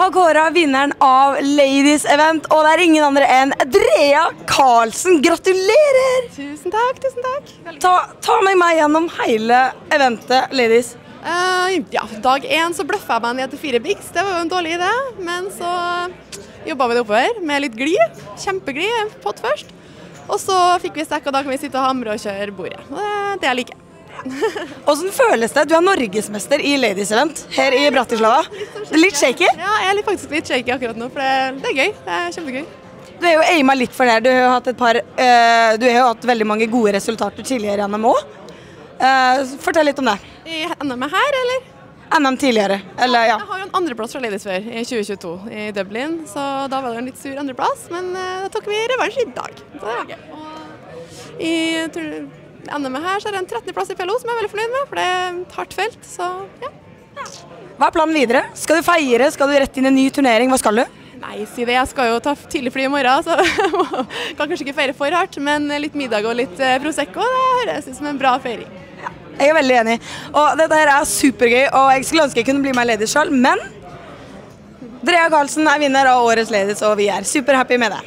har kåra vinneren av Ladies Event, og det er ingen andre enn Drea Karlsen. Gratulerer! Tusen takk, tusen takk. Ta, ta med meg gjennom hele eventet Ladies. Uh, ja, dag én så bløffa jeg meg ned til fire bigs. Det var jo en dårlig idé. Men så jobba vi det oppover med litt glid. Kjempeglid. Pott først. Og så fikk vi stekk, og da kan vi sitte og hamre og kjøre bordet. Det er det jeg liker. Åssen føles det? Du er norgesmester i Ladies Event her i Bratislava. Det litt shaky. Ja, jeg er faktisk litt shaky akkurat nå, for det, det er gøy. Det er kjempegøy. Du er jo aima litt for det. Du har jo hatt par uh, Du har jo hatt veldig mange gode resultater tidligere i NM òg. fortell litt om det. I NM her, eller? NM tidligere. Eller ja. Jeg har jo en andreplass fra Ladies Fair i 2022 i Dublin, så da var det en litt sur andreplass, men eh, da tok vi revansj i dag. Så det var gøy. Og I tur- med her så er det en 13.-plass i PLO som jeg er veldig fornøyd med, for det er et hardt felt, så ja. Hva er planen videre? Skal du feire? Skal du rett inn i en ny turnering? Hva skal du? Nei, si det. Jeg skal jo ta tidlig fly i morgen, så jeg kan kanskje ikke feire for hardt, men litt middag og litt eh, Prosecco, det høres ut som en bra feiring. Jeg er veldig enig. Og dette her er supergøy, og jeg skulle ønske jeg kunne bli med Ladies sjøl, men Drea Karlsen er vinner av Årets Ladies, og vi er superhappy med det.